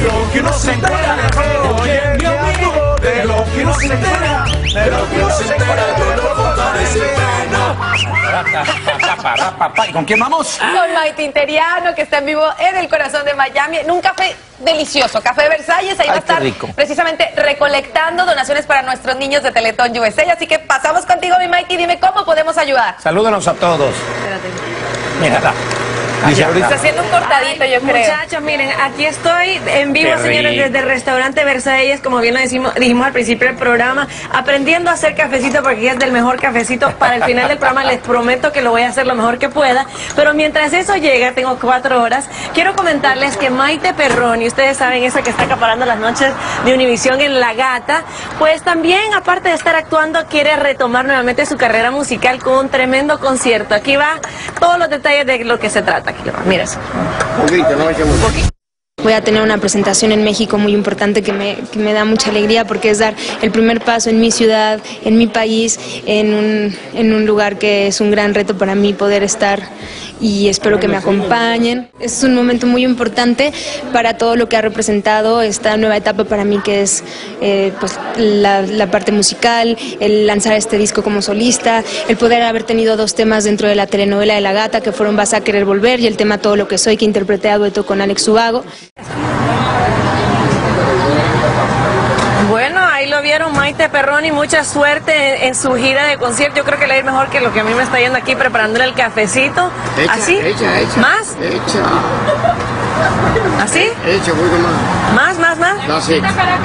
de lo que uno se entera. Oye, mi amigo, de lo que uno se entera, de lo que uno se entera, todo parece pena. ¿Y con quién vamos? Con Maite Interiano, que está en vivo en el corazón de Miami, en un café delicioso, Café Versalles. Ahí va a estar rico. precisamente recolectando donaciones para nuestros niños de Teletón USA. Así que pasamos contigo, mi Maite, y dime cómo podemos ayudar. Salúdanos a todos. Mira, Dice Está haciendo un cortadito, yo creo. Muchachos, miren, aquí estoy en vivo, Qué señores, rico. desde el restaurante Versalles, como bien lo decimos, dijimos al principio del programa, aprendiendo a hacer cafecito porque es del mejor cafecito. Para el final del programa les prometo que lo voy a hacer lo mejor que pueda. Pero mientras eso llega, tengo cuatro horas, quiero comentarles que Maite Perroni, ustedes saben esa que está acaparando las noches de Univisión en La Gata, pues también, aparte de estar actuando, quiere retomar nuevamente su carrera musical con un tremendo concierto. Aquí va todos los detalles de lo que se trata. Aquí mira eso. Voy a tener una presentación en México muy importante que me, que me da mucha alegría porque es dar el primer paso en mi ciudad, en mi país, en un, en un lugar que es un gran reto para mí poder estar y espero que me acompañen. Es un momento muy importante para todo lo que ha representado esta nueva etapa para mí que es eh, pues, la, la parte musical, el lanzar este disco como solista, el poder haber tenido dos temas dentro de la telenovela de La Gata que fueron Vas a querer volver y el tema Todo lo que soy que interpreté a dueto con Alex Ubago. Maite Perroni, mucha suerte en, en su gira de concierto. Yo creo que le ir mejor que lo que a mí me está yendo aquí preparándole el cafecito. Echa, ¿Así? echa, echa. ¿Más? Echa, ¿Así? echa, un poquito más. ¿Más, más.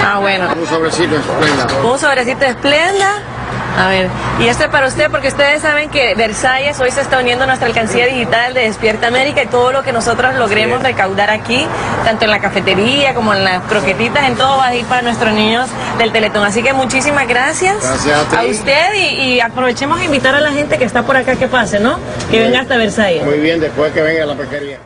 Ah, bueno. Un sobrecito esplenda. Un sobrecito de esplenda. A ver, y esto es para usted porque ustedes saben que Versalles hoy se está uniendo a nuestra alcancía digital de Despierta América y todo lo que nosotros logremos recaudar aquí, tanto en la cafetería como en las croquetitas, en todo va a ir para nuestros niños del Teletón. Así que muchísimas gracias, Gracias a usted y, y aprovechemos a invitar a la gente que está por acá que pase, ¿no? Que venga hasta Versalles. Muy bien, después que venga la pesquería.